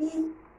一。